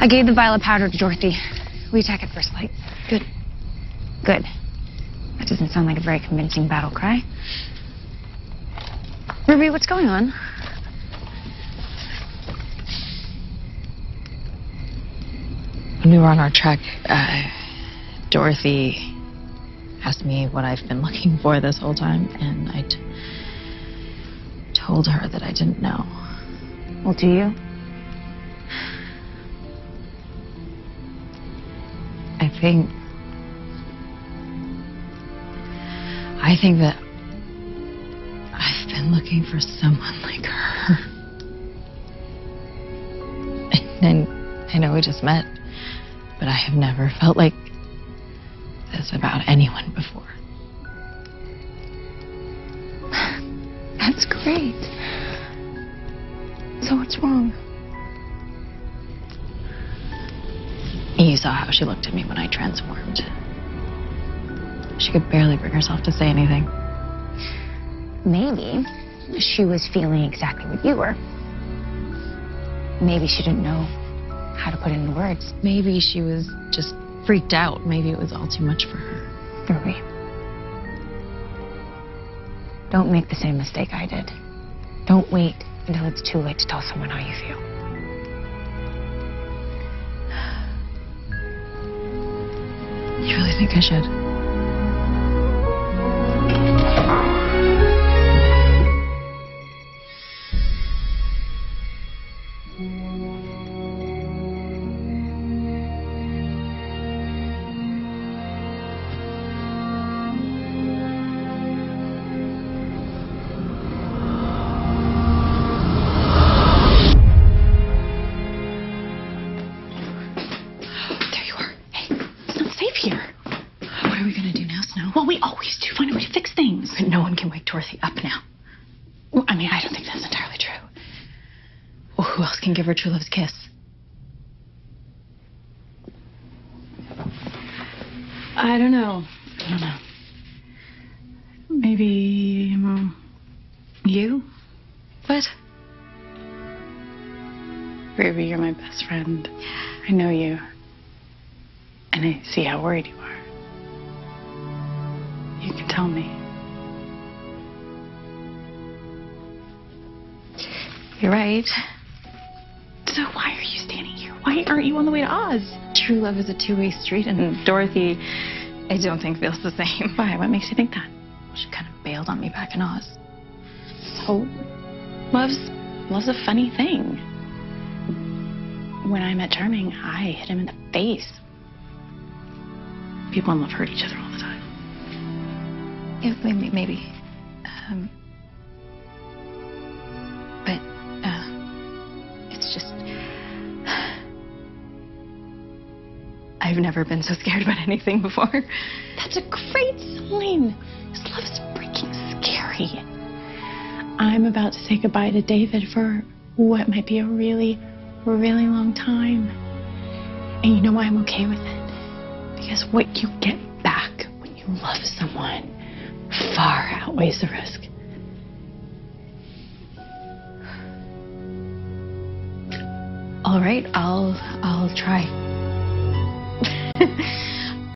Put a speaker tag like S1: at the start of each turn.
S1: I gave the vial of powder to Dorothy. We attack at first light.
S2: Good.
S1: Good. That doesn't sound like a very convincing battle cry. Ruby, what's going on?
S2: When we were on our trek, uh, Dorothy asked me what I've been looking for this whole time, and I t- told her that I didn't know.
S1: Well, do you?
S2: I think. I think that I've been looking for someone like her. And I know we just met, but I have never felt like this about anyone before.
S1: That's great. So what's wrong?
S2: You saw how she looked at me when I transformed. She could barely bring herself to say anything.
S1: Maybe she was feeling exactly what you were. Maybe she didn't know how to put it into words.
S2: Maybe she was just freaked out. Maybe it was all too much for her.
S1: Ruby. Don't make the same mistake I did. Don't wait until it's too late to tell someone how you feel.
S2: You really think I should?
S3: Here.
S2: What are we gonna do now, Snow?
S3: Well, we always do find a way to fix things.
S2: But no one can wake Dorothy up now.
S3: Well, I mean, I don't think that's entirely true.
S2: Well, who else can give her true love's kiss?
S3: I don't know. I don't know. Maybe um, you?
S2: What?
S3: Ruby, you're my best friend. I know you. And I see how worried you are. You can tell me.
S2: You're right.
S3: So why are you standing here? Why aren't you on the way to Oz?
S2: True love is a two-way street, and Dorothy, I don't think feels the same.
S3: Why? What makes you think that?
S2: She kind of bailed on me back in Oz.
S3: So, love's love's a funny thing. When I met Charming, I hit him in the face. People in love hurt each other all the time.
S2: Yeah, maybe. maybe. Um, but uh, it's just. I've never been so scared about anything before.
S3: That's a great sign. This love is freaking scary. I'm about to say goodbye to David for what might be a really, really long time. And you know why I'm okay with it? Because what you get back when you love someone far outweighs the risk.
S2: All right, I'll I'll try.